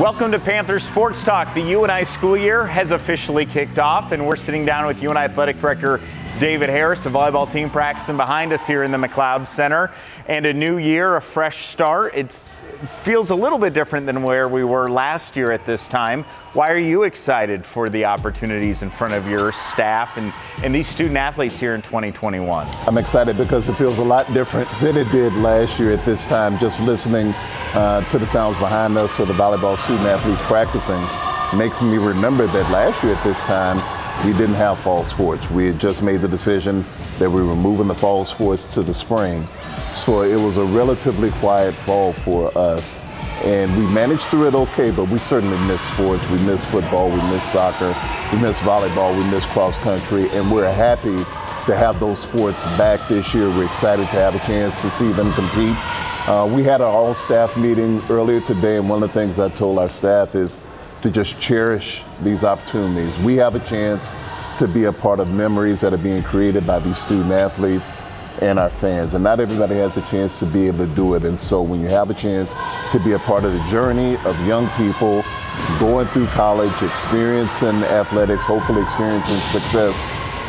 Welcome to Panther Sports Talk. The UNI school year has officially kicked off, and we're sitting down with UNI Athletic Director David Harris, the volleyball team practicing behind us here in the McLeod Center. And a new year, a fresh start. It feels a little bit different than where we were last year at this time. Why are you excited for the opportunities in front of your staff and, and these student athletes here in 2021? I'm excited because it feels a lot different than it did last year at this time. Just listening uh, to the sounds behind us or the volleyball student athletes practicing makes me remember that last year at this time, we didn't have fall sports. We had just made the decision that we were moving the fall sports to the spring. So it was a relatively quiet fall for us. And we managed through it okay, but we certainly missed sports. We missed football, we missed soccer, we missed volleyball, we missed cross country, and we're happy to have those sports back this year. We're excited to have a chance to see them compete. Uh, we had our all staff meeting earlier today, and one of the things I told our staff is to just cherish these opportunities. We have a chance to be a part of memories that are being created by these student athletes and our fans. And not everybody has a chance to be able to do it. And so when you have a chance to be a part of the journey of young people going through college, experiencing athletics, hopefully experiencing success,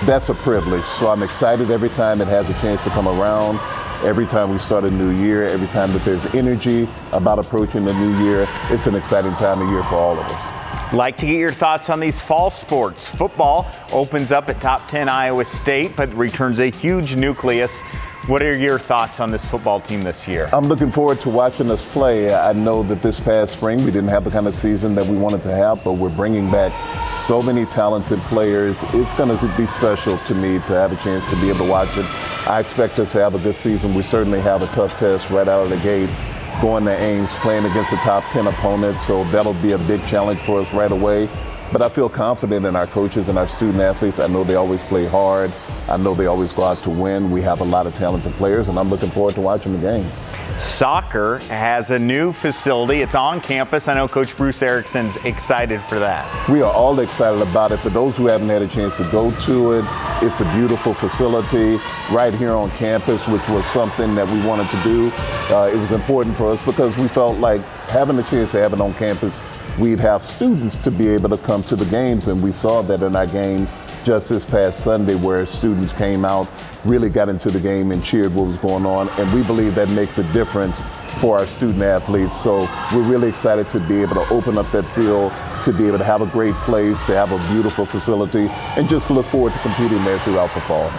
that's a privilege. So I'm excited every time it has a chance to come around. Every time we start a new year, every time that there's energy about approaching the new year, it's an exciting time of year for all of us. Like to get your thoughts on these fall sports. Football opens up at top 10 Iowa State, but returns a huge nucleus what are your thoughts on this football team this year? I'm looking forward to watching us play. I know that this past spring we didn't have the kind of season that we wanted to have, but we're bringing back so many talented players. It's going to be special to me to have a chance to be able to watch it. I expect us to have a good season. We certainly have a tough test right out of the gate going to Ames, playing against a top 10 opponent, so that'll be a big challenge for us right away. But I feel confident in our coaches and our student athletes. I know they always play hard. I know they always go out to win. We have a lot of talented players, and I'm looking forward to watching the game. Soccer has a new facility. It's on campus. I know Coach Bruce Erickson's excited for that. We are all excited about it. For those who haven't had a chance to go to it, it's a beautiful facility right here on campus, which was something that we wanted to do. Uh, it was important for us because we felt like having the chance to have it on campus, we'd have students to be able to come to the games, and we saw that in our game just this past Sunday where students came out, really got into the game and cheered what was going on. And we believe that makes a difference for our student athletes. So we're really excited to be able to open up that field, to be able to have a great place, to have a beautiful facility, and just look forward to competing there throughout the fall.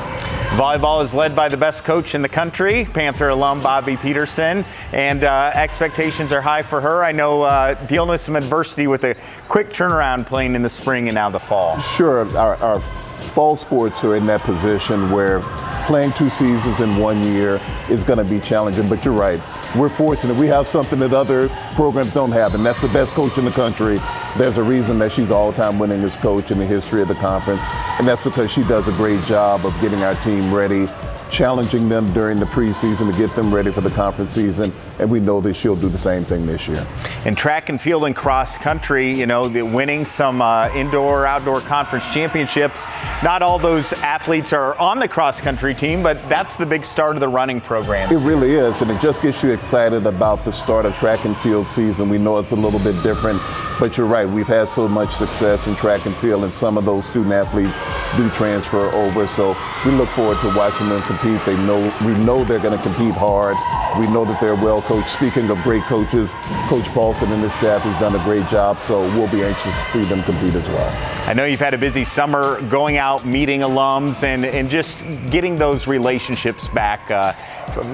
Volleyball is led by the best coach in the country, Panther alum Bobbi Petersen, and uh, expectations are high for her. I know uh, dealing with some adversity with a quick turnaround playing in the spring and now the fall. Sure, our, our fall sports are in that position where playing two seasons in one year is going to be challenging, but you're right we're fortunate. We have something that other programs don't have, and that's the best coach in the country. There's a reason that she's all-time winningest coach in the history of the conference, and that's because she does a great job of getting our team ready challenging them during the preseason to get them ready for the conference season, and we know that she'll do the same thing this year. In track and field and cross country, you know, winning some uh, indoor outdoor conference championships. Not all those athletes are on the cross country team, but that's the big start of the running program. It really is, and it just gets you excited about the start of track and field season. We know it's a little bit different, but you're right. We've had so much success in track and field, and some of those student athletes do transfer over. So we look forward to watching them compete. They know we know they're going to compete hard. We know that they're well coached. Speaking of great coaches, Coach Paulson and his staff has done a great job. So we'll be anxious to see them compete as well. I know you've had a busy summer going out, meeting alums, and, and just getting those relationships back uh,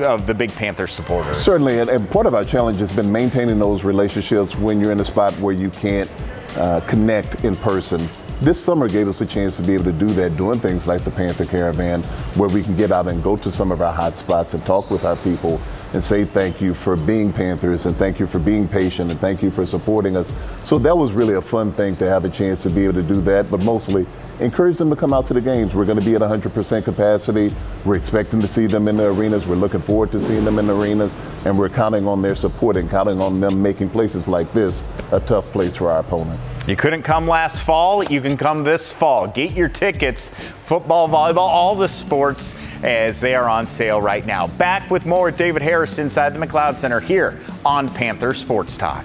of the Big Panther supporters. Certainly, and, and part of our challenge has been maintaining those relationships when you're in a spot where you can't uh, connect in person this summer gave us a chance to be able to do that, doing things like the Panther Caravan, where we can get out and go to some of our hot spots and talk with our people and say thank you for being Panthers and thank you for being patient and thank you for supporting us. So that was really a fun thing to have a chance to be able to do that, but mostly encourage them to come out to the games. We're going to be at 100% capacity. We're expecting to see them in the arenas. We're looking forward to seeing them in the arenas, and we're counting on their support and counting on them making places like this a tough place for our opponent. You couldn't come last fall. You can come this fall. Get your tickets. Football, volleyball, all the sports as they are on sale right now. Back with more David Harris inside the McLeod Center here on Panther Sports Talk.